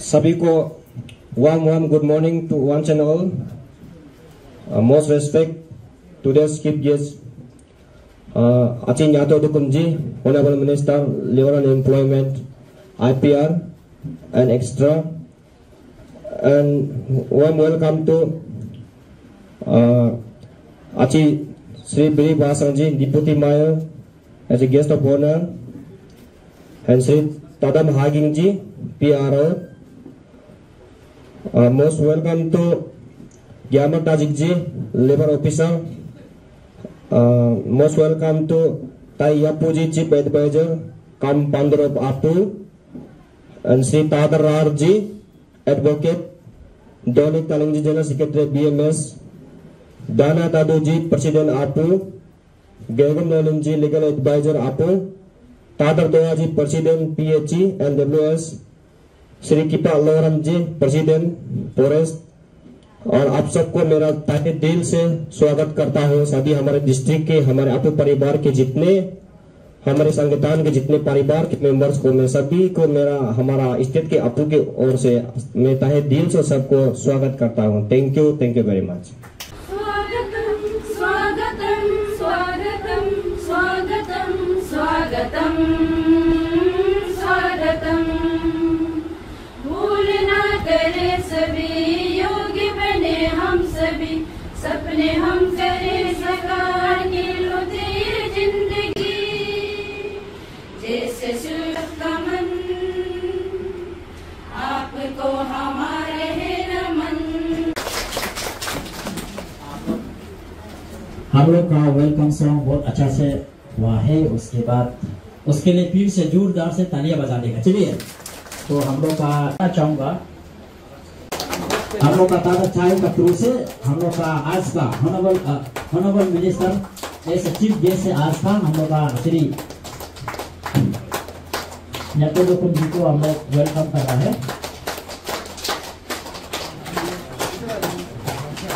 सभी को warm warm good morning to one and all. Uh, most respect to the skip guests. Uh, Achin Yato Dukumji, Honorable Minister, Labor and Employment, IPR, and extra. And warm welcome to uh, Achi Sri Biri Basangji, Deputy Mayor, as a guest of honor, And Sri Tadam Hagingji, PRO. Uh, most welcome to Gyamat Tajik ji, Labor Officer. Uh, most welcome to Tai Yapu Chief Advisor, come founder of APU. And Sri Tadar Rar ji, Advocate. Donik Talang ji, General Secretary BMS. Dana Dadu ji, President APU. Gagam Nalan ji, Legal Advisor APU. Tadar Doa ji, President PHE and WS. Shri Kipa अल्लाहरम ji president forest और आप सबको मेरा तहे दिल से स्वागत करता हूँ सभी हमारे डिस्ट्रिक्ट के हमारे अपने परिवार के जितने हमारे संगठन के जितने परिवार के मेंबर्स को मैं सभी को मेरा हमारा स्टेट के अपू के ओर से मैं तहे दिल से सबको स्वागत करता हूँ thank you thank you very much स्वागतं स्वागतं भूल करे सभी योगी हम सभी। सपने हम करे सकार ज़िंदगी। जैसे आपको हमारे है हम लोग का वेलकम सॉन्ग बहुत अच्छा से हुआ है। उसके बाद उसके लिए फिर से जोरदार से तालियाँ बजा देगा चलिए तो हम लोग का चाहूँगा? हम लोग का ताज़ा चाय का थ्रू से हम लोग का आज का honourable honourable minister as chief guest से आज का हम लोग का श्री यतुलुकुम जी को हम लोग वेलकम कर रहा है।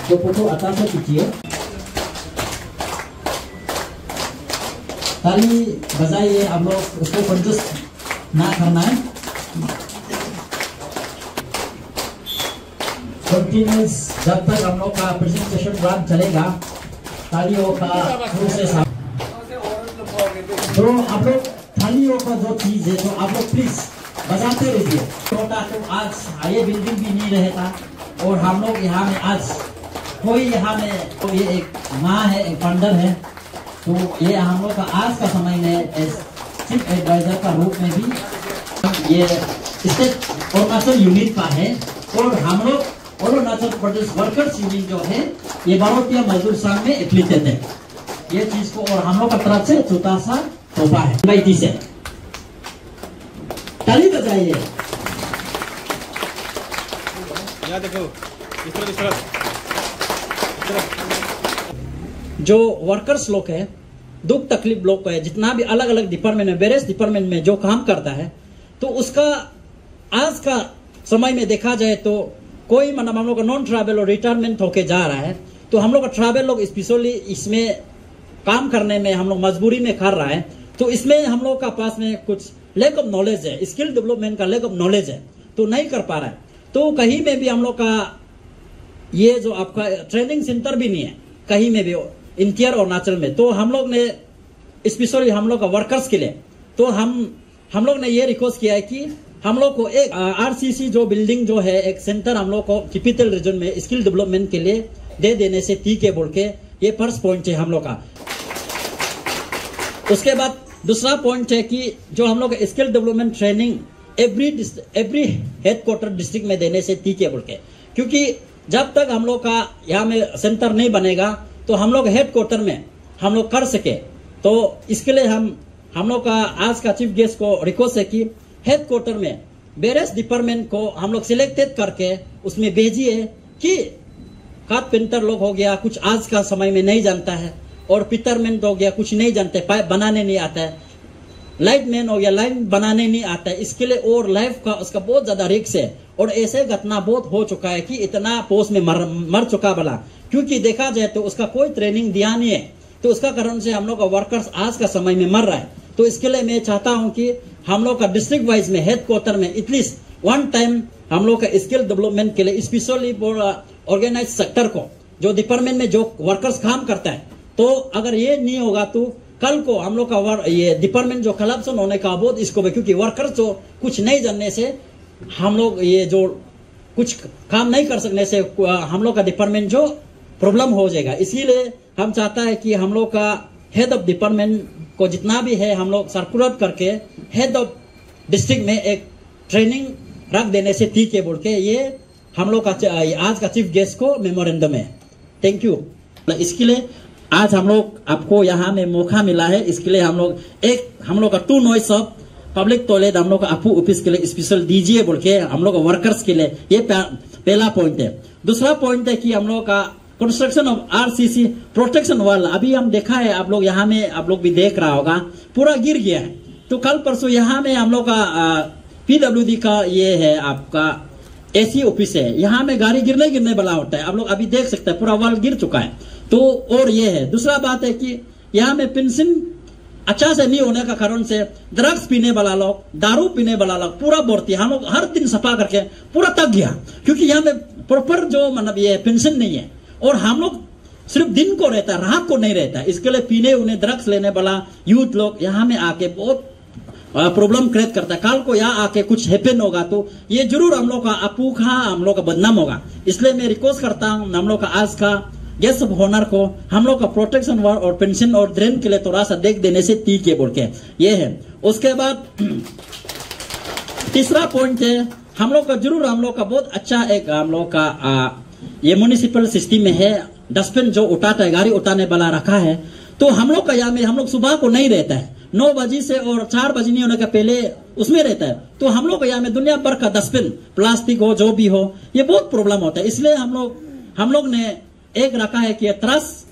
तो फ़ोटो आता से खींचिए। ताली बजाइए हम लोग उसको कंजूस ना करना है। कंटिन्यूस जब तक हम लोग का प्रेजेंटेशन रन चलेगा, तालियों का प्रोसेस आप तो आप लोग थालियों का जो चीज़ है तो आप लोग प्लीज़ बजाते रहिए। छोटा तो आज ये बिल्डिंग भी नहीं रहता, और हम लोग यहाँ में आज कोई यहाँ में तो ये एक माँ है, एक फंडर है तो ये हम लोग का आज का समय में चीफ एडवाइजर का रूप में भी ये स्टेट अरुणाचल यूनिट का है, और हम लोग अरुणाचल प्रदेश वर्कर्स यूनियन जो है, ये भारतीय मजदूर संघ में एफिलिएटेड है। ये चीज़ को और हम लोग का तरफ़ से छोटा सा तोहफा है बैठी से। ताली बजाइए। देखो, इस तरफ़ इस तरफ़ जो वर्कर्स लोग है, दुख तकलीफ़ लोग है, जितना भी अलग अलग डिपार्टमेंट में वेरियस डिपार्टमेंट में जो काम करता है तो उसका आज का समय में देखा जाए तो कोई मतलब हम लोग का नॉन ट्रैवल और रिटायरमेंट होके जा रहा है तो हम लोग का ट्रैवल लोग स्पेशली इसमें काम करने में हम लोग मजबूरी में कर रहा है तो इसमें हम लोग का पास में कुछ लैक ऑफ़ नॉलेज है स्किल डेवलपमेंट का लैक ऑफ़ नॉलेज है तो नहीं कर पा रहा है। तो कहीं में भी हम लोग का ये जो आपका ट्रेनिंग सेंटर भी नहीं है, कहीं में भी इंटियर और नाचल में। तो हम लोग ने स्पेशली हम लोग का वर्कर्स के लिए। तो हम हम लोग ने ये रिक्वेस्ट किया है कि हम लोग को एक आरसीसी जो बिल्डिंग जो है, एक सेंटर हम लोग को कैपिटल रीजन में स्किल डेवलपमेंट के लिए दे देने से ठीक है बोल के ये फ़र्स्ट पॉइंट है हम लोग का। उसके बाद दूसरा पॉइंट है कि जो हम लोग skill development training every every headquarter district में देने से ठीक है बोल के। क्योंकि जब तक हम लोग का यहाँ में सेंटर नहीं बनेगा तो हम लोग हेडक्वार्टर में हम लोग कर सके। तो इसके लिए हम हम लोग का आज का चीफ गेस्ट को रिक्वेस्ट है कि हेडक्वार्टर में वेरियस डिपार्टमेंट को हम लोग सिलेक्टेड करके उसमें भेजिए कि कारपेंटर लोग हो गया कुछ आज का समय में नहीं जानता है और पिटरमैन हो गया कुछ नहीं जानते पाइप बनाने नहीं आता है लाइट मैन हो गया लाइन बनाने नहीं आता है। इसके लिए और लाइफ का उसका बहुत ज़्यादा रिक्स है और ऐसे घटना बहुत हो चुका है कि इतना पोस्ट में मर, मर चुका बला क्योंकि देखा जाए तो उसका कोई ट्रेनिंग दिया नहीं है। तो उसका कारण से हम लोग का वर्कर्स आज का समय में मर रहा है। तो इसके लिए मैं चाहता हूँ कि हम लोग का डिस्ट्रिक्ट वाइज में हेड क्वार्टर में एटलीस्ट वन टाइम हम लोग का स्किल डेवलपमेंट के लिए स्पेशली ऑर्गेनाइज सेक्टर को, जो डिपार्टमेंट में जो वर्कर्स काम करता है। तो अगर ये नहीं होगा तो कल को हम लोग का ये डिपार्टमेंट जो करप्शन होने का बहुत स्कोप है क्योंकि वर्कर्स जो कुछ नहीं जानने से हम लोग ये जो कुछ काम नहीं कर सकने से हम लोग का डिपार्टमेंट जो प्रॉब्लम हो जाएगा। इसीलिए हम चाहता है कि हम लोग का हेड ऑफ़ डिपार्टमेंट को जितना भी है, हम लोग सर्कुलर करके हेड ऑफ़ डिस्ट्रिक्ट में एक ट्रेनिंग रख देने से ठीक है बोल के ये हम लोग का आज का चीफ गेस्ट को मेमोरेंडम है। थैंक यू इसके लिए आज हम लोग आपको यहाँ में मौका मिला है। इसके लिए हम लोग एक, हम लोग का to notice of public toilet हम लोग का अपू ऑफ़िस के लिए स्पेशल दीजिए बोल के हम लोग वर्कर्स के लिए ये पहला पॉइंट है। दूसरा पॉइंट है कि हम लोग का कंस्ट्रक्शन ऑफ़ आरसीसी प्रोटेक्शन वाल अभी हम देखा है, आप लोग यहाँ में, आप लोग भी देख रहा होगा। पूरा गिर गया है। तो कल परसों यहाँ में हम लोग का पीडब्ल्यू का ये है आपका एसी ऑफ़िस है। यहाँ में गाड़ी गिरने गिरने वाला होता है। आप लोग अभी देख सकते हैं, पूरा वाल गिर चुका है। तो और ये है। दूसरा बात है कि यहाँ में पेंशन अच्छा से नहीं होने का कारण से ड्रग्स पीने वाला लोग, दारू पीने वाला लोग पूरा बोलती हम लोग हर दिन सफ़ा करके पूरा तक गया। क्योंकि यहाँ में प्रॉपर जो मतलब ये पेंशन नहीं है। और हम लोग सिर्फ़ दिन को रहता रात को नहीं रहता इसके लिए पीने उन्हें ड्रग्स लेने वाला यूथ लोग यहाँ में आके बहुत प्रॉब्लम क्रिएट करता है। कल को यहाँ आके कुछ हैपन होगा तो ये ज़रूर हम लोग का अपूखा हम लोग का बदनाम होगा। इसलिए मैं रिक्वेस्ट करता हूँ हम लोग का आज का गेस्ट ऑफ़ ऑनर को हम लोग का प्रोटेक्शन और पेंशन और ड्रेन के लिए थोड़ा सा देख देने से ठीक है बोल के। ये है। उसके बाद तीसरा पॉइंट है हम लोग का ज़रूर हम लोग का बहुत अच्छा एक हम लोग का आ, ये म्यूनिसिपल सिस्टम में है डस्टबिन जो उठाता है, गाड़ी उठाने वाला रखा है तो हम लोग का यहाँ में, हम लोग सुबह को नहीं रहता है। नौ बजे से और चार बजे नहीं होने का पहले उसमें रहता है। तो हम लोग यहाँ में दुनिया भर का डस्टबिन प्लास्टिक हो, जो भी हो, ये बहुत प्रॉब्लम होता है। इसलिए हम लोग हम लोग ने एक रखा है कि त्रस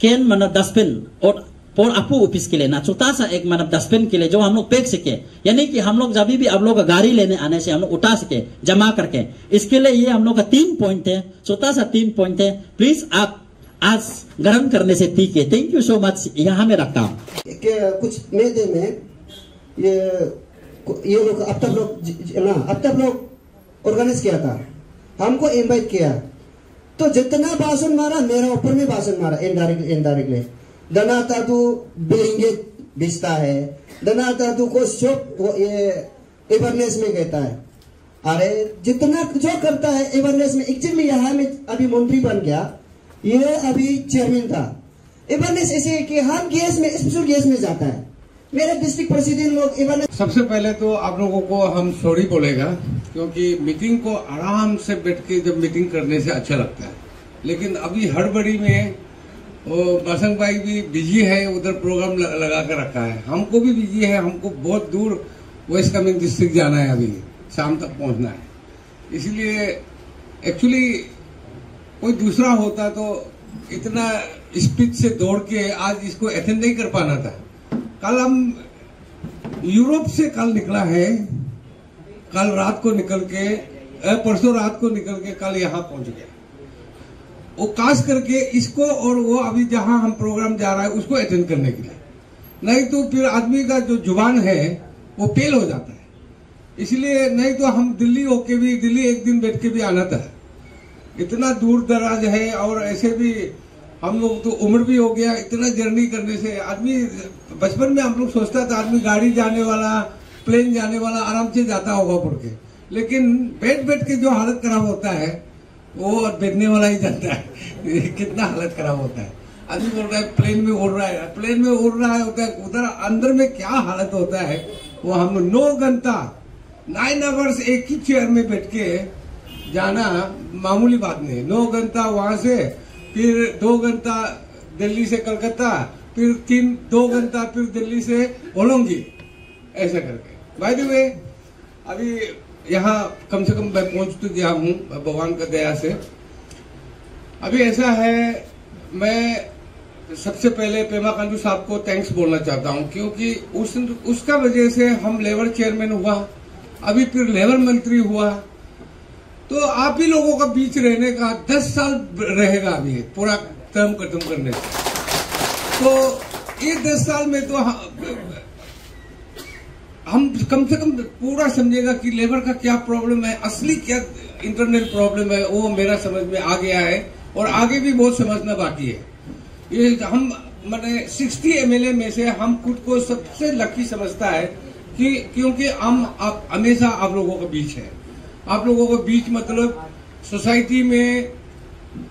कैन मतलब डस्टबिन और पोर अपू ऑफ़िस के लिए ना छोटा सा एक मतलब डस्टबिन के लिए जो हम लोग फेंक सके यानी कि हम लोग जब भी आप लोग गाड़ी लेने आने से हम लोग उठा सके जमा करके इसके लिए ये हम लोग का तीन पॉइंट है छोटा सा तीन पॉइंट है प्लीज़ आप आज गर्म करने से ठीक है थैंक यू सो मच यहाँ में रखता हूँ कुछ मेदे में ये ये लोग अब तक लोग ना अब तक लोग ऑर्गेनाइज किया था हमको इनवाइट किया तो जितना भाषण मारा मेरा ऊपर में भाषण मारा इनडायरेक्टली इनडायरेक्टली दनाता तू बिलिंगित बिस्ता है। दनाता तू को शोक ये अवेयरनेस में कहता है। अरे, जितना जो करता है अवेयरनेस में एक्चुअली यहाँ में अभी मंत्री बन गया, ये अभी चेयरमैन था। अवेयरनेस ऐसे है कि हर गैस में स्पेशल गैस में जाता है। मेरे डिस्ट्रिक्ट प्रेसिडेंट लोग अवेयरनेस सबसे पहले तो आप लोगों को हम सॉरी बोलेगा, क्योंकि मीटिंग को आराम से बैठ के जब मीटिंग करने से अच्छा लगता है। लेकिन अभी हड़बड़ी में वो बसंग भाई भी बिज़ी है, उधर प्रोग्राम लगा कर रखा है। हमको भी बिज़ी है, हमको बहुत दूर वेस्ट कमिंग डिस्ट्रिक्ट जाना है अभी, शाम तक पहुँचना है। इसलिए एक्चुअली कोई दूसरा होता तो इतना स्पीड से दौड़ के आज इसको अटेंड नहीं कर पाना था। कल हम यूरोप से कल निकला है, कल रात को निकल के परसों रात को निकल के कल यहाँ पहुँच गया। वो काश करके इसको और वो अभी जहाँ हम प्रोग्राम जा रहा है, उसको अटेंड करने के लिए। नहीं तो फिर आदमी का जो ज़ुबान है, वो फेल हो जाता है। इसलिए नहीं तो हम दिल्ली होके भी, दिल्ली एक दिन बैठ के भी आना था इतना दूर दराज है और ऐसे भी हम लोग तो उम्र भी हो गया, इतना जर्नी करने से आदमी, बचपन में हम लोग सोचता था, आदमी गाड़ी जाने वाला प्लेन जाने वाला, आराम से जाता होगा पड़ के। लेकिन बैठ बैठ के जो हालत खराब होता है वो बेचने वाला ही जानता है। कितना हालत खराब होता है। आदमी बोल रहा है, प्लेन में उड़ रहा है। प्लेन में उड़ रहा है होता है। उधर अंदर में क्या हालत होता है? वो हम नौ घंटा। नाइन आवर्स एक ही चेयर में बैठ के जाना मामूली बात नहीं नौ घंटा वहाँ से, फिर दो घंटा दिल्ली से कलकत्ता, फिर तीन, दो घंटा फिर दिल्ली से होलोंगी। ऐसा करके। बाय द अभी यहाँ कम से कम मैं पहुँच तो गया हूँ, भगवान का दया से। अभी ऐसा है, मैं सबसे पहले पेमा कांडू साहब को थैंक्स बोलना चाहता हूँ, क्योंकि उस, उसका वजह से हम लेबर चेयरमैन हुआ, अभी फिर लेबर मंत्री हुआ। तो आप ही लोगों का बीच रहने का दस साल रहेगा अभी, पूरा टर्म खत्म करने। तो ये दस साल में तो हम कम से कम पूरा समझेगा कि लेबर का क्या प्रॉब्लम है, असली क्या इंटरनल प्रॉब्लम है, वो मेरा समझ में आ गया है और आगे भी बहुत समझना बाकी है। ये हम, मैंने 60 एमएलए में से हम खुद को सबसे लकी समझता है कि, क्योंकि हम आप, हमेशा आप लोगों के बीच है। आप लोगों के बीच मतलब सोसाइटी में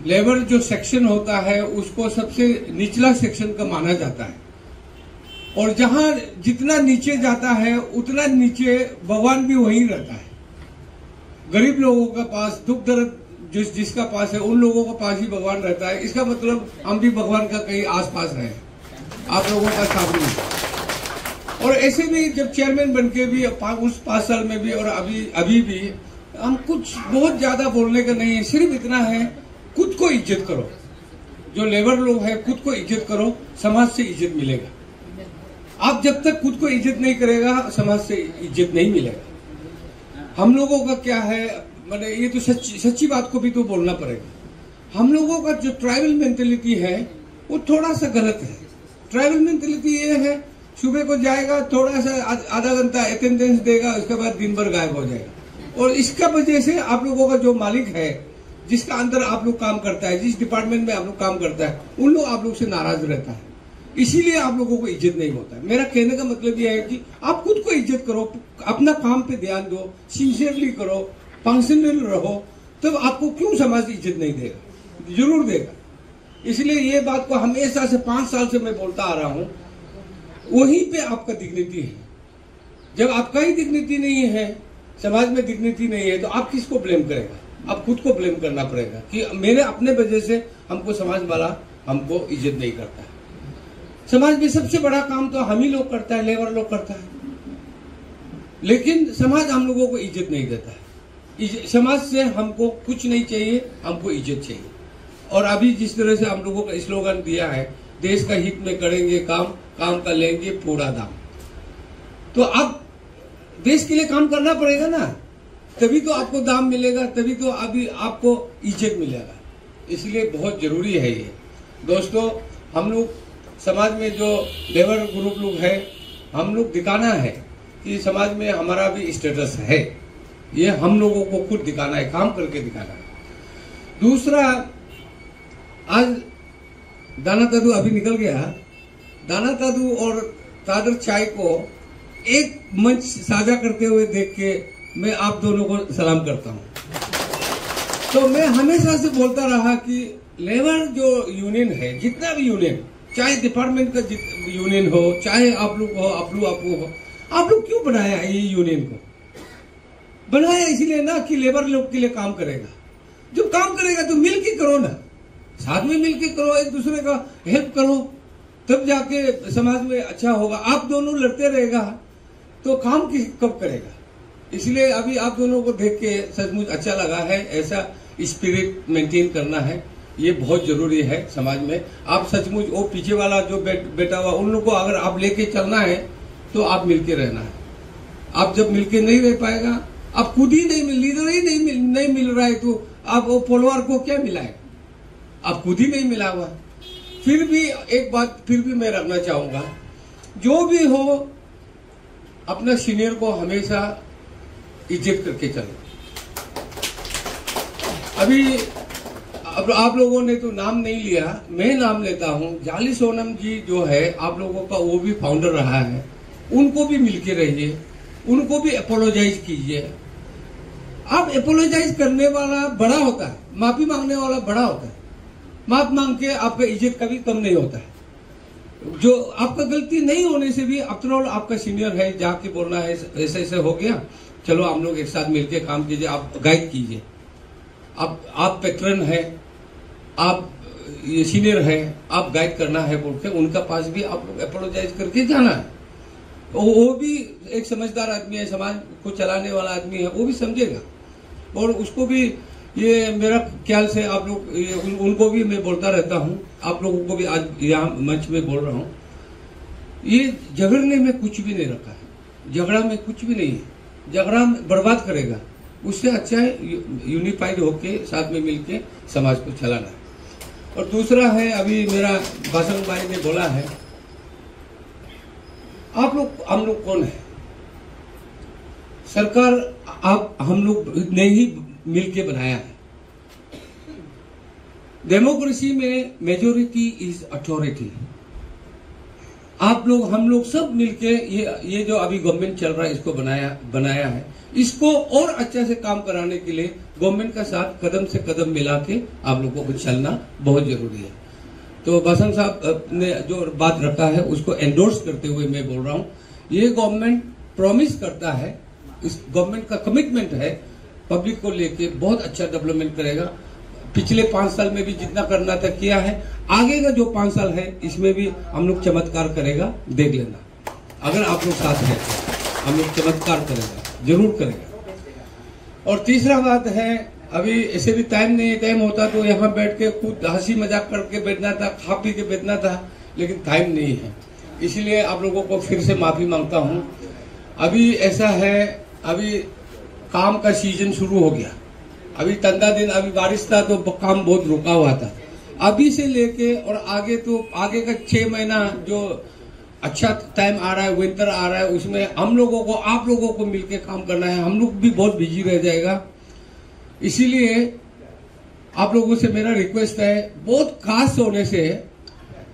लेबर जो सेक्शन होता है, उसको सबसे निचला सेक्शन का माना जाता है। और जहाँ जितना नीचे जाता है, उतना नीचे भगवान भी वहीं रहता है। गरीब लोगों के पास, दुख दर्द जिस, जिसका पास है, उन लोगों के पास ही भगवान रहता है। इसका मतलब हम भी भगवान का कहीं आसपास रहे आप लोगों का साथ नहीं और ऐसे भी जब चेयरमैन बन के भी उस पाँच साल में भी और अभी अभी भी, हम कुछ बहुत ज़्यादा बोलने का नहीं है। सिर्फ़ इतना है, खुद को इज़्ज़त करो। जो लेबर लोग है, खुद को इज़्ज़त करो, समाज से इज़्ज़त मिलेगा। आप जब तक खुद को इज़्ज़त नहीं करेगा, समाज से इज़्ज़त नहीं मिलेगा। हम लोगों का क्या है, मैंने ये तो सच्ची सच्ची बात को भी तो बोलना पड़ेगा। हम लोगों का जो ट्राइबल मेंटेलिटी है, वो थोड़ा सा गलत है। ट्राइबल मेंटेलिटी ये है, सुबह को जाएगा, थोड़ा सा आधा घंटा अटेंडेंस देगा, उसके बाद दिन भर गायब हो जाएगा। और इसका वजह से आप लोगों का जो मालिक है, जिसका अंदर आप लोग काम करता है, जिस डिपार्टमेंट में आप लोग काम करता है, उन लोग आप लोग से नाराज़ रहता है। इसीलिए आप लोगों को इज़्ज़त नहीं होता है। मेरा कहने का मतलब यह है कि आप खुद को इज़्ज़त करो, अपना काम पे ध्यान दो सिंसियरली करो फंक्शनल रहो, तब आपको क्यों समाज इज़्ज़त नहीं देगा? ज़रूर देगा। इसलिए ये बात को हमेशा से पाँच साल से मैं बोलता आ रहा हूँ, वहीं पे आपका डिग्निटी है। जब आपका ही डिग्निटी नहीं है, समाज में डिग्निटी नहीं है तो आप किसको ब्लेम करेगा? आप खुद को ब्लेम करना पड़ेगा कि मेरे अपने वजह से हमको समाज वाला हमको इज़्ज़त नहीं करता समाज में सबसे बड़ा काम तो हम ही लोग करता है लेबर लोग करता है। लेकिन समाज हम लोगों को इज़्ज़त नहीं देता है। समाज से हमको कुछ नहीं चाहिए, हमको इज़्ज़त चाहिए। और अभी जिस तरह से हम लोगों का स्लोगन दिया है, देश का हित में करेंगे काम काम का लेंगे पूरा दाम। तो अब देश के लिए काम करना पड़ेगा ना। तभी तो आपको दाम मिलेगा, तभी तो अभी आपको इज़्ज़त मिलेगा। इसलिए बहुत ज़रूरी है ये। दोस्तों, हम लोग समाज में जो लेबर ग्रुप लोग है, हम लोग दिखाना है कि समाज में हमारा भी स्टेटस है। ये हम लोगों को खुद दिखाना है, काम करके दिखाना है। दूसरा, आज दाना तादू अभी निकल गया। दाना तादू और तादर चाय को एक मंच साझा करते हुए देख के मैं आप दोनों को सलाम करता हूँ। तो मैं हमेशा से बोलता रहा कि लेबर जो यूनियन है, जितना भी यूनियन चाहे डिपार्टमेंट का यूनियन हो, चाहे आप लोग हो, आप लोग आप हो, आप लोग क्यों बनाया ये यूनियन को? बनाया इसलिए ना कि लेबर लोग के लिए काम करेगा। जब काम करेगा तो मिल के करो ना। साथ में मिल के करो, एक दूसरे का हेल्प करो, तब जाके समाज में अच्छा होगा। आप दोनों लड़ते रहेगा तो काम कब करेगा? इसलिए अभी आप दोनों को देख के सचमुच अच्छा लगा है, ऐसा स्पिरिट मेंटेन करना है। ये बहुत ज़रूरी है समाज में। आप सचमुच वो पीछे वाला जो बेटा हुआ, उन लोग को अगर आप लेके चलना है तो आप मिलके रहना है। आप जब मिलके नहीं रह पाएगा, आप खुद ही नहीं मिल लीडर ही नहीं मिल नहीं मिल रहा है तो आप वो पोलवार को क्या मिला है? आप खुद ही नहीं मिला हुआ। फिर भी एक बात, फिर भी मैं रखना चाहूँगा, जो भी हो, अपना सीनियर को हमेशा इज़्ज़त करके चलो। अभी अब आप लोगों ने तो नाम नहीं लिया, मैं नाम लेता हूँ। जाली सोनम जी जो है, आप लोगों का वो भी फाउंडर रहा है। उनको भी मिलके रहिए, उनको भी अपोलोजाइज कीजिए। आप अपोलोजाइज करने वाला बड़ा होता है, माफ़ी मांगने वाला बड़ा होता है। माफ़ मांग के आपका इज़्ज़त कभी कम नहीं होता है। जो आपका गलती नहीं होने से भी आफ्टर ऑल आपका सीनियर है, जाके बोलना है, ऐसे ऐसे हो गया। चलो, हम लोग एक साथ मिलकर काम कीजिए, आप गाइड कीजिए। आप आप पेट्रन है आप ये सीनियर है आप गाइड करना है बोल के उनका पास भी आप लोग अपोलोजाइज करके जाना है। वो वो भी एक समझदार आदमी है समाज को चलाने वाला आदमी है वो भी समझेगा। और उसको भी ये मेरा ख्याल से आप लोग उन, उनको भी मैं बोलता रहता हूँ आप लोगों को भी आज यहाँ मंच में बोल रहा हूँ। ये झगड़ने में कुछ भी नहीं रखा है। झगड़ा में कुछ भी नहीं है। झगड़ा बर्बाद करेगा। उससे अच्छा है यूनिफाइड होके साथ में मिलके समाज को चलाना है। और दूसरा है, अभी मेरा भाषण भाई ने बोला है, आप लोग, हम लोग कौन है? सरकार आप, हम लोग ने ही मिलके बनाया है। डेमोक्रेसी में मेजोरिटी इज़ अथॉरिटी। आप लोग, हम लोग सब मिलके ये ये जो अभी गवर्नमेंट चल रहा है, इसको बनाया बनाया है। इसको और अच्छा से काम कराने के लिए गवर्नमेंट का साथ कदम से कदम मिला के आप लोगों को चलना बहुत ज़रूरी है। तो बसंत साहब ने जो बात रखा है, उसको एंडोर्स करते हुए मैं बोल रहा हूँ। ये गवर्नमेंट प्रॉमिस करता है, इस गवर्नमेंट का कमिटमेंट है पब्लिक को लेके बहुत अच्छा डेवलपमेंट करेगा। पिछले पाँच साल में भी जितना करना था, किया है। आगे का जो पाँच साल है, इसमें भी हम लोग चमत्कार करेगा, देख लेना। अगर आप लोग साथ हैं, हम लोग चमत्कार करेगा। ज़रूर करेगा। और तीसरा बात है, अभी ऐसे भी टाइम नहीं टाइम होता तो यहाँ बैठ के खुद हँसी मज़ाक करके बैठना था, खा पी के बैठना था, लेकिन टाइम नहीं है। इसलिए आप लोगों को फिर से माफ़ी माँगता हूँ। अभी ऐसा है, अभी काम का सीज़न शुरू हो गया। अभी तंदा दिन, अभी बारिश था तो काम बहुत रुका हुआ था। अभी से लेके और आगे तो आगे का छह महीना जो अच्छा टाइम आ रहा है विंटर आ रहा है, उसमें हम लोगों को, आप लोगों को मिलकर काम करना है। हम लोग भी बहुत बिज़ी रह जाएगा। इसीलिए आप लोगों से मेरा रिक्वेस्ट है, बहुत खास होने से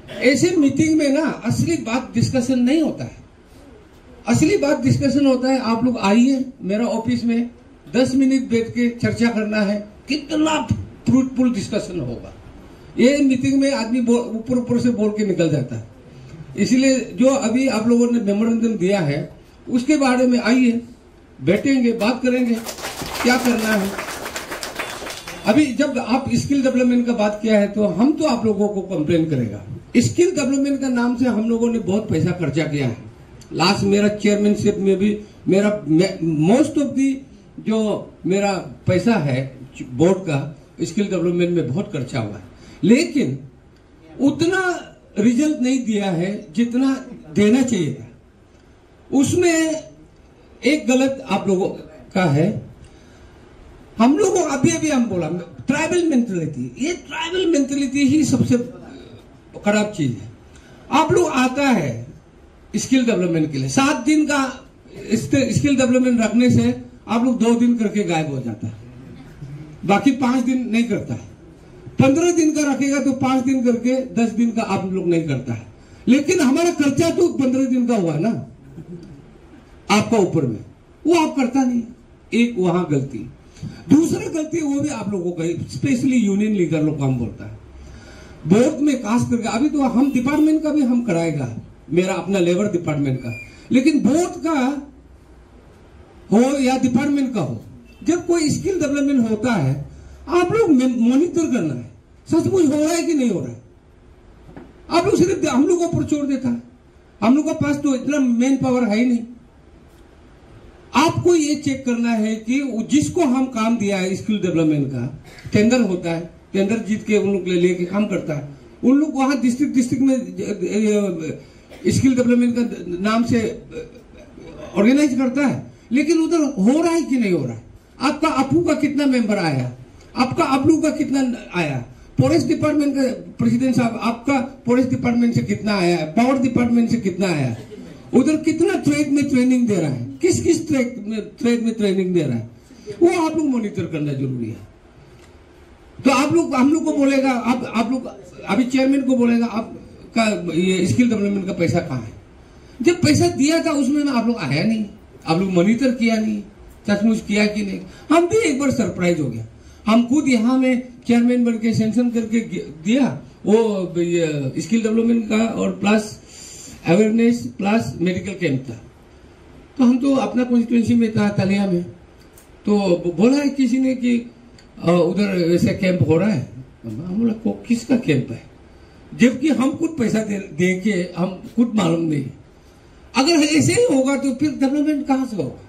ऐसे मीटिंग में ना असली बात डिस्कशन नहीं होता है। असली बात डिस्कशन होता है, आप लोग आइए मेरा ऑफ़िस में, दस मिनट बैठ के चर्चा करना है, कितना फ्रूटफुल डिस्कशन होगा। ये मीटिंग में आदमी ऊपर ऊपर से बोल के निकल जाता है। इसलिए जो अभी आप लोगों ने मेमोरेंडम दिया है, उसके बारे में आइए, बैठेंगे, बात करेंगे, क्या करना है। अभी जब आप स्किल डेवलपमेंट का बात किया है तो हम तो आप लोगों को कंप्लेन करेगा। स्किल डेवलपमेंट का नाम से हम लोगों ने बहुत पैसा खर्चा किया है। लास्ट मेरा चेयरमैनशिप में भी मेरा मोस्ट ऑफ़ दी जो मेरा पैसा है बोर्ड का स्किल डेवलपमेंट में बहुत खर्चा हुआ है। लेकिन, उतना रिज़ल्ट नहीं दिया है, जितना देना चाहिए था। उसमें एक गलत आप लोगों का है। हम लोगों अभी अभी हम बोला, ट्राइबल मेंटेलिटी, ये ट्राइबल मेंटेलिटी ही सबसे खराब चीज़ है। आप लोग आता है स्किल डेवलपमेंट के लिए, सात दिन का स्किल डेवलपमेंट रखने से आप लोग दो दिन करके गायब हो जाता है। बाकी पाँच दिन नहीं करता है। पंद्रह दिन का रखेगा तो पाँच दिन करके दस दिन का आप लोग नहीं करता है। लेकिन हमारा खर्चा तो पंद्रह दिन का हुआ ना, आपका ऊपर में। वो आप करता नहीं। एक वहाँ गलती। दूसरा गलती वो भी आप लोगों का स्पेशली यूनियन लीडर लोग काम बोलता है। बोर्ड में खास करके, अभी तो हम डिपार्टमेंट का भी हम कराएगा। मेरा अपना लेबर डिपार्टमेंट का। लेकिन बोर्ड का हो या डिपार्टमेंट का हो, जब कोई स्किल डेवलपमेंट होता है, आप लोग मॉनिटर करना है। सचमुच हो रहा है कि नहीं हो रहा है? आप लोग सिर्फ़ हम लोगों ऊपर छोड़ देता है। हम लोग के पास तो इतना मेन पावर है ही नहीं। आपको ये चेक करना है कि जिसको हम काम दिया है स्किल डेवलपमेंट का टेंडर होता है टेंडर जीत के उन लोग लेके काम करता है। उन लोग वहाँ डिस्ट्रिक्ट डिस्ट्रिक्ट में स्किल डेवलपमेंट का नाम से ऑर्गेनाइज करता है। लेकिन उधर हो रहा है कि नहीं हो रहा है? आपका अपू का कितना मेंबर आया? आपका अबलू का कितना आया? फॉरेस्ट डिपार्टमेंट का प्रेसिडेंट साहब, आपका फॉरेस्ट डिपार्टमेंट से कितना आया है? पावर डिपार्टमेंट से कितना आया है? उधर कितना ट्रेड में ट्रेनिंग दे रहा है? किस किस ट्रेड में ट्रेड में ट्रेनिंग दे रहा है? वो आप लोग मॉनिटर करना ज़रूरी है। तो आप लोग, हम लोग को बोलेगा, आप आप लोग, अभी चेयरमैन को बोलेगा आपका ये स्किल डेवलपमेंट का पैसा कहाँ है? जब पैसा दिया था, उसमें ना आप लोग आया नहीं। आप लोग मॉनिटर किया नहीं, सचमुच किया कि नहीं? हम भी एक बार सरप्राइज़ हो गया। हम खुद यहाँ में चेयरमैन बन के सेंक्शन करके दिया। वो स्किल डेवलपमेंट का और plus awareness plus medical camp था। तो हम तो अपना कॉन्स्टिट्यूंसी में था तलिया में। तो बोला है किसी ने कि उधर वैसे कैंप हो रहा है। हम बोला "को- किसका कैंप है? जबकि हम खुद पैसा दे, दे के हम खुद मालूम नहीं। अगर ऐसे ही होगा तो फिर डेवलपमेंट कहाँ से होगा?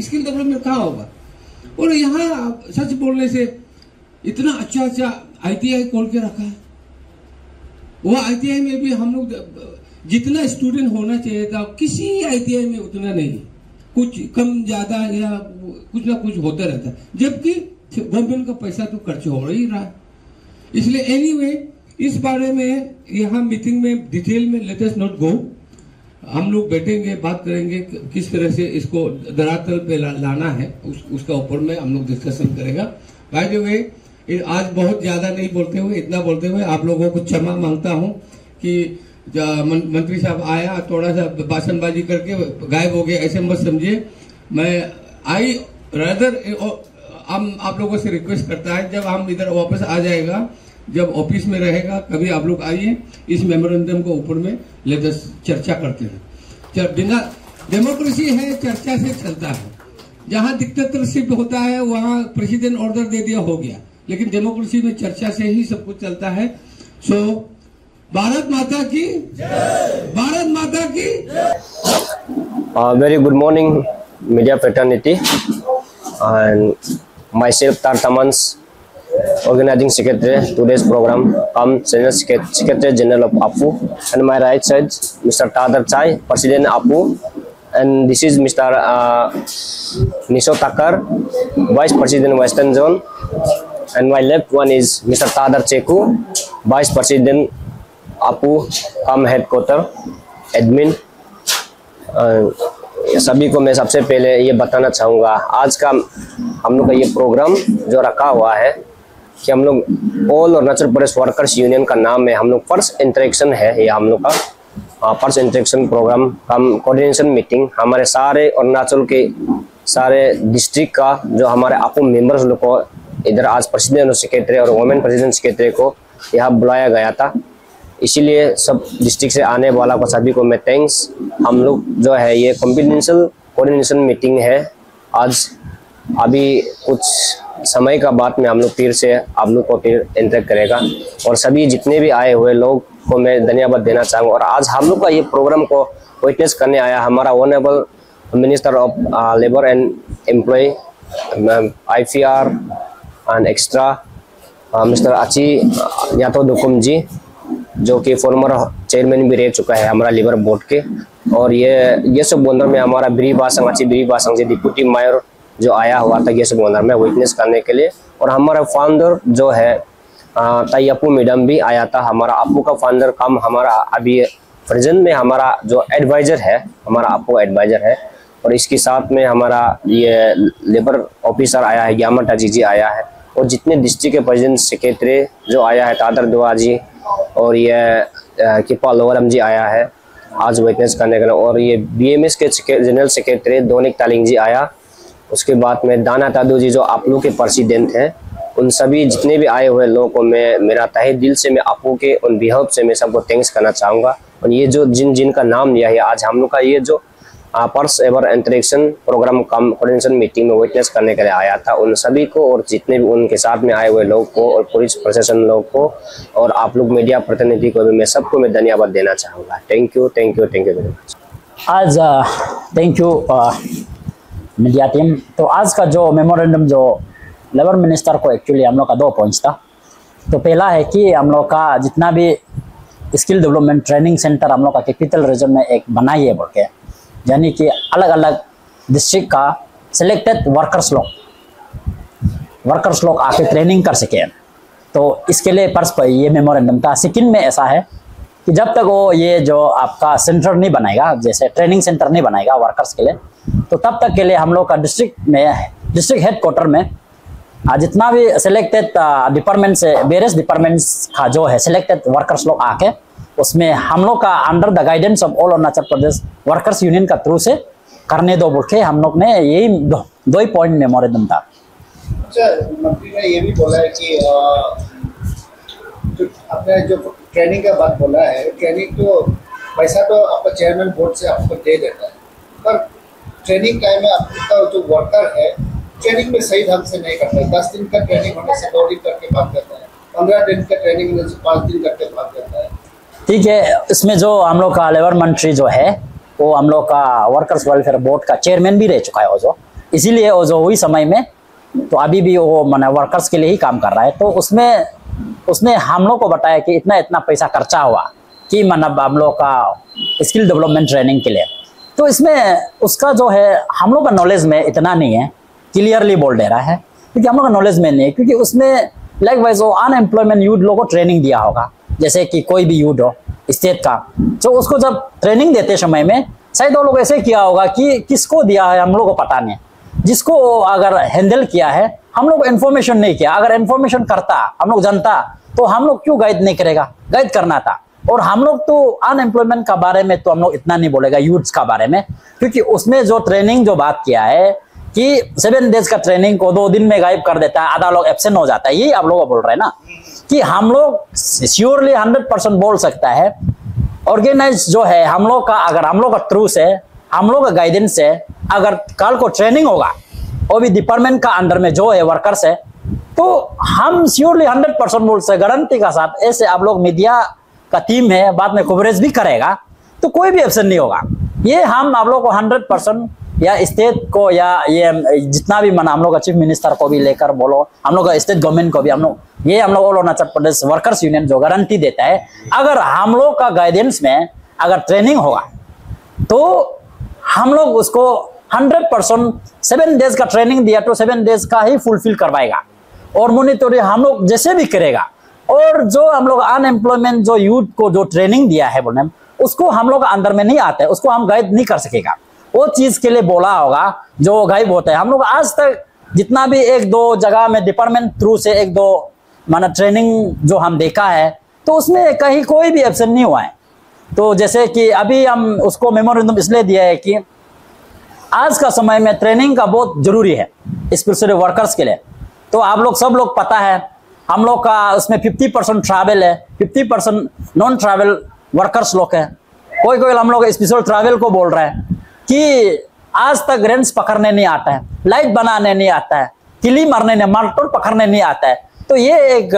स्किल डेवलपमेंट कहाँ होगा? और यहाँ सच बोलने से इतना अच्छा अच्छा आईटीआई खोल के रखा है। वो आईटीआई में भी हम लोग जितना स्टूडेंट होना चाहिए था किसी आईटीआई में उतना नहीं। कुछ कम ज़्यादा या कुछ ना कुछ होता रहता है। जबकि गवर्नमेंट का पैसा तो खर्च हो ही रहा है। इसलिए एनीवे इस बारे में यहाँ मीटिंग में डिटेल में लेटेस्ट नोट गो हम लोग बैठेंगे बात करेंगे किस तरह से इसको धरातल पे ला, लाना है। उस, उसका ऊपर में हम लोग डिस्कशन करेगा। बाय द वे आज बहुत ज़्यादा नहीं बोलते हुए, इतना बोलते हुए आप लोगों को क्षमा माँगता हूँ कि मंत्री साहब आया, थोड़ा सा भाषणबाजी करके गायब हो गया ऐसे मत समझिए। मैं, आई रदर हम, आप लोगों से रिक्वेस्ट करता है, जब हम इधर वापस आ जाएगा, जब ऑफ़िस में रहेगा कभी आप लोग आइए, इस मेमोरेंडम को ऊपर में लेटेस्ट चर्चा करते हैं। बिना डेमोक्रेसी है, चर्चा से चलता है। जहाँ डिक्टेटरशिप होता है, वहाँ प्रेसिडेंट ऑर्डर दे दिया, हो गया। लेकिन डेमोक्रेसी में चर्चा से ही सब कुछ चलता है। सो so, भारत माता की भारत माता की। Very good morning media fraternity and myself तारतामंस organizing secretary today's program cum general secretary general of APU and my right side mister Tadar Chai president APU and this is mister Nisho Takar vice president western zone and my left one is Mr. Tadar Cheku, Vice President APU, come headquarter, admin. Uh, सभी को मैं सबसे पहले ये बताना चाहूँगा आज का हम लोग का ये प्रोग्राम जो रखा हुआ है कि हम लोग all Arunachal Pradesh workers union का नाम है हम लोग फ़र्स्ट इंटरेक्शन है ये हम लोग का फ़र्स्ट इंटरेक्शन प्रोग्राम हम कोऑर्डिनेशन मीटिंग हमारे सारे अरुणाचल के सारे डिस्ट्रिक्ट का जो हमारे आपको मेंबर्स लोग को इधर आज प्रेसिडेंट सेक्रेटरी और वोमेन प्रेसिडेंट सेक्रेटरी को यहाँ बुलाया गया था। इसीलिए सब डिस्ट्रिक्ट से आने वाला को सभी को मैं थैंक्स हम लोग जो है, ये कॉम्बिनेशनल कोऑर्डिनेशन मीटिंग है। आज, अभी कुछ समय का बाद में हम लोग फिर से आप लोग को फिर इंटरेक्ट करेगा। और सभी जितने भी आए हुए लोग को मैं धन्यवाद देना चाहूँगा। और आज हम लोग का ये प्रोग्राम को विटनेस करने आया हमारा honourable minister of labour and employ I R and extra mister आची यादव दुकुम जी जो कि फॉर्मर चेयरमैन भी रह चुका है हमारा लेबर बोर्ड के। और ये ये सब ओनर में हमारा ब्री बासंग अच्छी ब्री बासंग जी डिप्यूटी मायर जो आया हुआ था, ये सब ओनर में विटनेस करने के लिए। और हमारा फाउंडर जो है तैयपू मैडम भी आया था, हमारा अपू का फाउंडर काम हमारा अभी प्रेजेंट में हमारा जो एडवाइजर है, हमारा अपू एडवाइजर है। और इसके साथ में हमारा ये लेबर ऑफिसर आया है यामा जी जी आया है। और जितने डिस्ट्रिक्ट के प्रेसिडेंट सेक्रेटरी जो आया है तादर दुआ जी और ये किपा लोवरम जी आया है, आज विटनेस करने के लिए। और ये बीएमएस के जनरल सेक्रेटरी दोनिक तालिंग जी आया। उसके बाद में दाना तादू जी जो आप लोग के प्रेसिडेंट हैं, उन सभी जितने भी आए हुए लोगों को मैं, मेरा तहे दिल से मैं आपू के, उन बिहेव से मैं सबको थैंक्स करना चाहूँगा। और ये जो जिन जिन का नाम लिया है, आज हम लोग का ये जो first ever interaction program coordination meeting में विटनेस करने के लिए आया था। उन सभी को और जितने भी उनके साथ में आए हुए लोग को और पुलिस प्रशासन लोग को और आप लोग मीडिया प्रतिनिधि को भी मैं सबको मैं धन्यवाद देना चाहूँगा। Thank you thank you thank you very much आज थैंक यू मीडिया टीम तो आज का जो मेमोरेंडम जो लेबर मिनिस्टर को एक्चुअली हम लोग का दो पॉइंट्स था। तो पहला है कि हम लोग का जितना भी स्किल डेवलपमेंट ट्रेनिंग सेंटर हम लोग का कैपिटल रीजन में एक बनाई है बोल के। यानी कि अलग अलग डिस्ट्रिक्ट का सिलेक्टेड वर्कर्स लोग। वर्कर्स लोग आके ट्रेनिंग कर सके। तो इसके लिए पर्स पर ये मेमोरेंडम था। सिक्किम में ऐसा है कि जब तक वो ये जो आपका सेंटर नहीं बनाएगा, जैसे ट्रेनिंग सेंटर नहीं बनाएगा वर्कर्स के लिए तो तब तक के लिए हम लोग का डिस्ट्रिक्ट में डिस्ट्रिक्ट हेड क्वार्टर में जितना भी सिलेक्टेड डिपार्टमेंट से वेरियस डिपार्टमेंट्स का जो है सिलेक्टेड वर्कर्स लोग आके उसमें हम लोग का under the guidance of all Arunachal Pradesh workers union का थ्रू से करने दो बोल के हम लोग ने यही दो दो ही पॉइंट मेमोरेंडम था। अच्छा मंत्री ने ये भी बोला है कि जो आपने जो ट्रेनिंग का बात बोला है ट्रेनिंग तो पैसा तो आपका चेयरमैन बोर्ड से आपको दे देता है। पर ट्रेनिंग टाइम में आपका जो वर्कर है ट्रेनिंग में सही ढंग से नहीं करता है। दस दिन का ट्रेनिंग होने से दो दिन करके भाग देता है। पंद्रह दिन का ट्रेनिंग होने से पाँच दिन करके भाग देता है। ठीक है, इसमें जो हम लोग का लेबर मंत्री जो है, वो हम लोग का वर्कर्स वेलफेयर बोर्ड का चेयरमैन भी रह चुका है वो जो इसीलिए वो जो हुई समय में तो अभी भी वो मैंने वर्कर्स के लिए ही काम कर रहा है। तो उसमें, उसने हम लोग को बताया कि इतना इतना पैसा खर्चा हुआ कि मतलब हम लोग का स्किल डेवलपमेंट ट्रेनिंग के लिए। तो इसमें उसका जो है, हम लोग का नॉलेज में इतना नहीं है क्लियरली बोल दे रहा है। क्योंकि हम लोग का नॉलेज में नहीं है, क्योंकि उसमें लाइक वाइज वो अनएम्प्लॉयमेंट यूथ लोगों को ट्रेनिंग दिया होगा। जैसे कि कोई भी यूथ हो स्टेट का तो उसको जब ट्रेनिंग देते समय में, शायद वो लोग ऐसे किया होगा कि किसको दिया है, हम लोग को पता नहीं जिसको अगर हैंडल किया है, हम लोग इन्फॉर्मेशन नहीं किया। अगर इन्फॉर्मेशन करता, हम लोग जनता तो हम लोग क्यों गाइड नहीं करेगा? गाइड करना था। और हम लोग तो अनएम्प्लॉयमेंट का बारे में तो हम लोग इतना नहीं बोलेगा यूथ्स का बारे में। क्योंकि उसमें जो ट्रेनिंग जो बात किया है, कि सेवन डेज़ का ट्रेनिंग को दो दिन में गायब कर देता है, आधा लोग एबसेंट हो जाता है यही आप लोग बोल रहे हैं ना? कि हम लोग श्योरली हंड्रेड परसेंट बोल सकता है। ऑर्गेनाइज जो है, हम लोग का, अगर हम लोग का थ्रू से हम लोग का गाइडेंस से अगर कल को ट्रेनिंग होगा, वो भी डिपार्टमेंट का अंडर में जो है वर्कर्स है तो हम श्योरली हंड्रेड परसेंट बोल सकते गारंटी का साथ ऐसे आप लोग मीडिया का टीम है, बाद में कवरेज भी करेगा तो कोई भी एब्सेंट नहीं होगा। ये हम आप लोग को हंड्रेड परसेंट या स्टेट को या ये जितना भी मना, हम लोग चीफ मिनिस्टर को भी लेकर बोलो, हम लोग स्टेट गवर्नमेंट को भी, हम लोग, ये हम लोग all Arunachal Pradesh workers union जो गारंटी देता है, अगर हम लोग का गाइडेंस में अगर ट्रेनिंग होगा तो हम लोग उसको हंड्रेड परसेंट सेवन डेज़ का ट्रेनिंग दिया तो सेवन डेज़ का ही फुलफिल करवाएगा। और मॉनिटरिंग हम लोग जैसे भी करेगा, और जो हम लोग अनएम्प्लॉयमेंट जो यूथ को जो ट्रेनिंग दिया है बोले, उसको हम लोग अंदर में नहीं आता है उसको हम गाइड नहीं कर सकेगा। वो चीज़ के लिए बोला होगा, जो गायब होता है। हम लोग आज तक जितना भी एक दो जगह में डिपार्टमेंट थ्रू से एक दो, माना ट्रेनिंग जो हम देखा है तो उसमें कहीं कोई भी एब्सेंट नहीं हुआ है। तो जैसे कि अभी हम उसको मेमोरेंडम इसलिए दिया है कि आज का समय में ट्रेनिंग का बहुत ज़रूरी है स्पेशली वर्कर्स के लिए। तो आप लोग, सब लोग पता है, हम लोग का उसमें 50 परसेंट ट्रैवल है 50 परसेंट नॉन ट्रैवल वर्कर्स लोग हैं। कोई कोई हम लोग स्पेशल ट्रैवल को बोल रहे हैं। कि आज तक रेंस पकड़ने नहीं आता है लाइट बनाने नहीं आता है, किली मारने नहीं मारटोर पकड़ने नहीं आता है। तो ये एक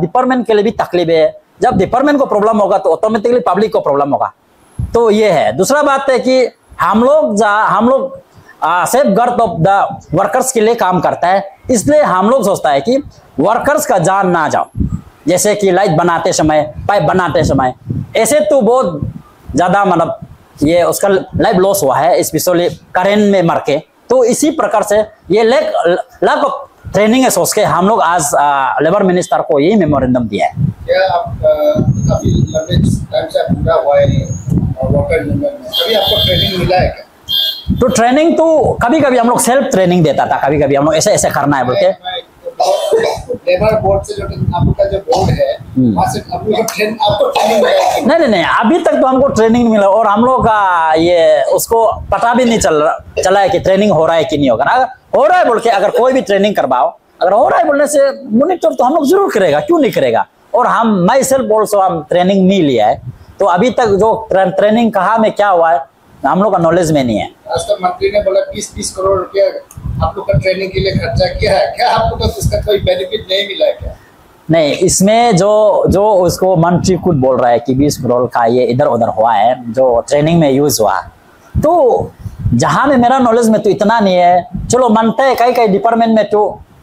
डिपार्टमेंट के लिए भी तकलीफ़ है। जब डिपार्टमेंट को प्रॉब्लम होगा तो ऑटोमेटिकली पब्लिक को प्रॉब्लम होगा। तो ये है। दूसरा बात है कि हम लोग हम लोग safeguard of the workers के लिए काम करता है। इसलिए हम लोग सोचता है कि वर्कर्स का जान ना जाओ। जैसे कि लाइट बनाते समय पाइप बनाते समय। ऐसे तो बहुत ज़्यादा मतलब ये उसका लाइफ लॉस हुआ है स्पेशली करेंट में मर के। तो इसी प्रकार से ये लैक ट्रेनिंग है सोच के हम लोग आज लेबर मिनिस्टर को यही मेमोरेंडम दिया है। तो ट्रेनिंग तो कभी कभी हम लोग सेल्फ ट्रेनिंग देता था कभी कभी हम लोग ऐसे ऐसे करना है बोल के। लेबर बोर्ड से जो आपका जो बोर्ड है वहाँ से आपको जो ट्रेन आपको ट्रेनिंग मिला नहीं नहीं नहीं अभी तक तो हमको ट्रेनिंग मिला और हम लोग का ये उसको पता भी नहीं चल रहा चला है कि ट्रेनिंग हो रहा है कि नहीं होगा। अगर हो रहा है बोल के अगर कोई भी ट्रेनिंग करवाओ अगर हो रहा है बोलने से मोनिटर तो हम लोग ज़रूर करेगा क्यों नहीं करेगा? और हम माई सेल्फ ऑल्सो हम ट्रेनिंग नहीं लिया है। तो अभी तक जो ट्रेनिंग कहा में क्या हुआ है हम लोग का नॉलेज में नहीं है। मंत्री ने बोला बीस बीस करोड़ रुपया आप लोग का ट्रेनिंग के लिए खर्चा किया है। क्या आपको तो इसका कोई बेनिफिट नहीं मिला है क्या? नहीं इसमें जो जो उसको मंत्री खुद बोल रहा है कि बीस करोड़ का ये इधर उधर हुआ है जो ट्रेनिंग में यूज़ हुआ। तो जहाँ में मेरा नॉलेज में तो इतना नहीं है। चलो मानते हैं कई कई डिपार्टमेंट में तो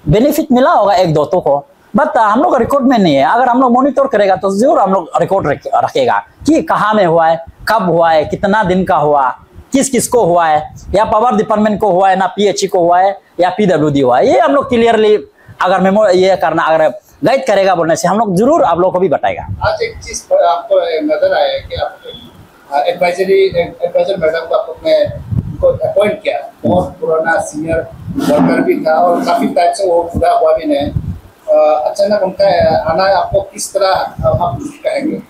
बेनिफिट मिला होगा एक दो तो को। बट हम लोग रिकॉर्ड में नहीं है। अगर हम लोग मॉनिटर करेगा तो ज़रूर हम लोग रिकॉर्ड रखेगा कि कहाँ में हुआ है। कब हुआ है कितना दिन का हुआ किस किस को हुआ है या पावर डिपार्टमेंट को हुआ है ना पीएचई को हुआ है या पीडब्ल्यूडी हुआ है ये हम लोग क्लियरली अगर मेमो ये करना अगर गाइड करेगा बोलने से हम लोग ज़रूर आप लोग को भी बताएगा। आज एक चीज़ पर आपको नज़र आया कि आप एडवाइजरी एडवाइजर मैडम को आपने को अपॉइंट किया। बहुत पुराना सीनियर वर्कर भी था और काफ़ी टाइम से वो हुआ भी नहीं। अचानक उनका आना आपको किस तरह आप कहेंगे?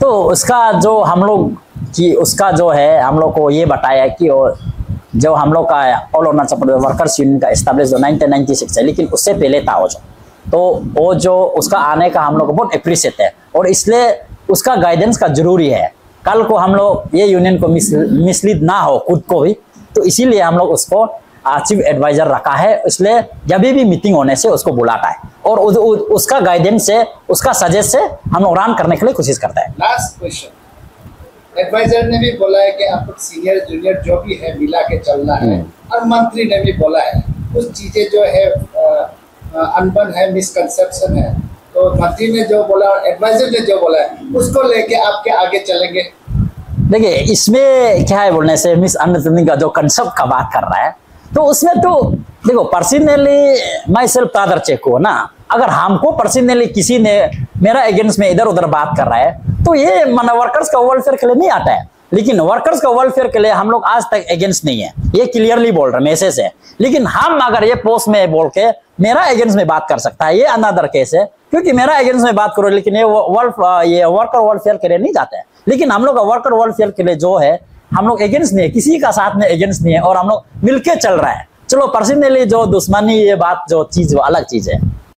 तो उसका जो हम लोग कि उसका जो है हम लोग को ये बताया कि वो जो हम लोग का all Arunachal Pradesh workers union का एस्टेब्लिश जो 1996 है लेकिन उससे पहले था वो जो। तो वो जो उसका आने का हम लोग बहुत अप्रिशिएट है और इसलिए उसका गाइडेंस का ज़रूरी है। कल को हम लोग ये यूनियन को मिस मिसलीड ना हो खुद को भी तो इसीलिए हम लोग उसको चीफ एडवाइजर रखा है। इसलिए जब भी मीटिंग होने से उसको बुलाता है और उ, उ, उसका गाइडेंस से उसका सजेस्ट से हम लोग रन करने के लिए कोशिश करते हैं। लास्ट क्वेश्चन एडवाइजर ने भी बोला है कि आप सीनियर जूनियर जो भी है मिला के चलना है और मंत्री ने भी बोला है। कुछ चीज़ें जो है अनबन है मिसकंसेप्शन है। तो मंत्री ने जो बोला और एडवाइजर ने जो बोला है उसको लेके आपके आगे चलेंगे। देखिए इसमें क्या है बोलने से मिस अंडरस्टैंडिंग का जो कंसेप्ट का बात कर रहा है तो उसमें तो देखो personally myself Tadar check हो ना। अगर हमको पर्सनली किसी ने मेरा अगेंस्ट में इधर उधर बात कर रहा है तो ये मन वर्कर्स का वेलफेयर के लिए नहीं आता है। लेकिन वर्कर्स का वेलफेयर के लिए हम लोग आज तक अगेंस्ट नहीं है। ये क्लियरली बोल रहे मैसेज है। लेकिन हम अगर ये पोस्ट में बोल के मेरा अगेंस्ट में बात कर सकता है, ये अनदर केस है। क्योंकि मेरा अगेंस्ट में बात करो, लेकिन ये वर्ल्ड ये वर्कर वेलफेयर के लिए नहीं जाते हैं। लेकिन हम लोग का वर्कर वेलफेयर के लिए जो है, हम लोग अगेंस्ट नहीं है। किसी का साथ में अगेंस्ट नहीं है और हम लोग मिलके चल रहा है। चलो पर्सनली जो दुश्मनी, ये बात जो चीज़, वो अलग चीज़ है।